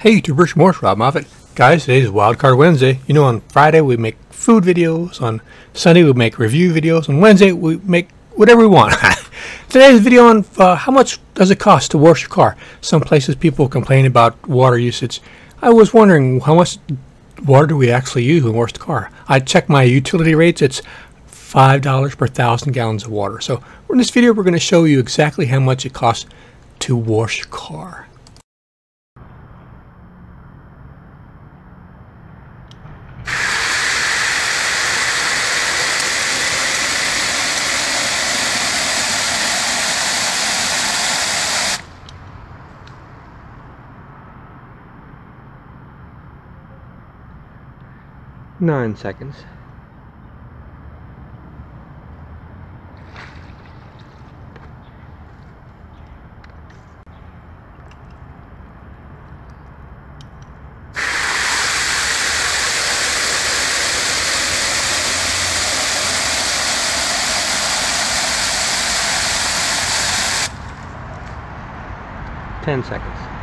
Hey YouTubers, Morse Robb Moffett. Guys, today's Wildcard Wednesday. You know, on Friday we make food videos, on Sunday we make review videos, on Wednesday we make whatever we want. Today's video on uh, how much does it cost to wash your car. Some places people complain about water usage. I was wondering how much water do we actually use when we wash the car. I checked my utility rates. It's $5 per thousand gallons of water. So in this video we're going to show you exactly how much it costs to wash your car. Nine seconds. Ten seconds.